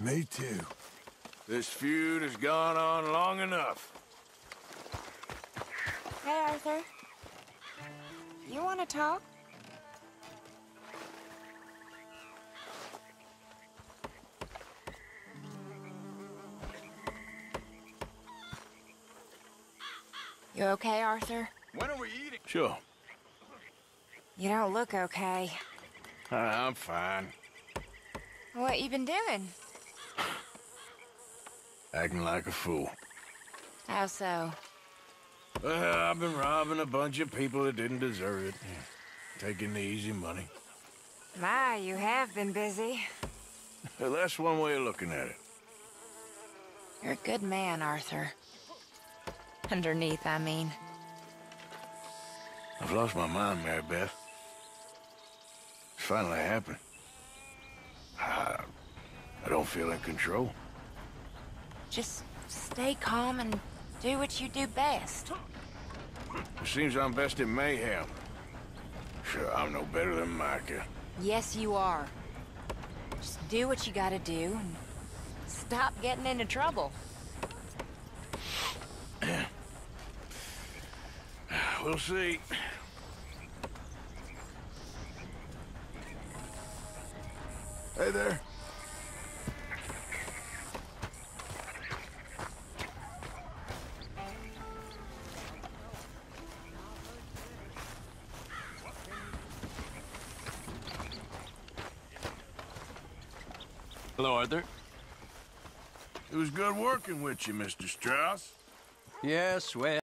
Me too. This feud has gone on long enough. Hey, Arthur. You want to talk? You okay, Arthur? When are we eating? Sure. You don't look okay. Uh, I'm fine. What you been doing? Acting like a fool. How so? Well, I've been robbing a bunch of people that didn't deserve it. Taking the easy money. My, you have been busy. Well, that's one way of looking at it. You're a good man, Arthur. Underneath, I mean. I've lost my mind, Mary Beth. It's finally happened. I, I don't feel in control. Just stay calm and do what you do best. It seems I'm best in mayhem. Sure, I'm no better than Micah. Yes, you are. Just do what you gotta do and stop getting into trouble. We'll see. Hey there. Hello, Arthur. It was good working with you, Mr. Strauss. Yes, well.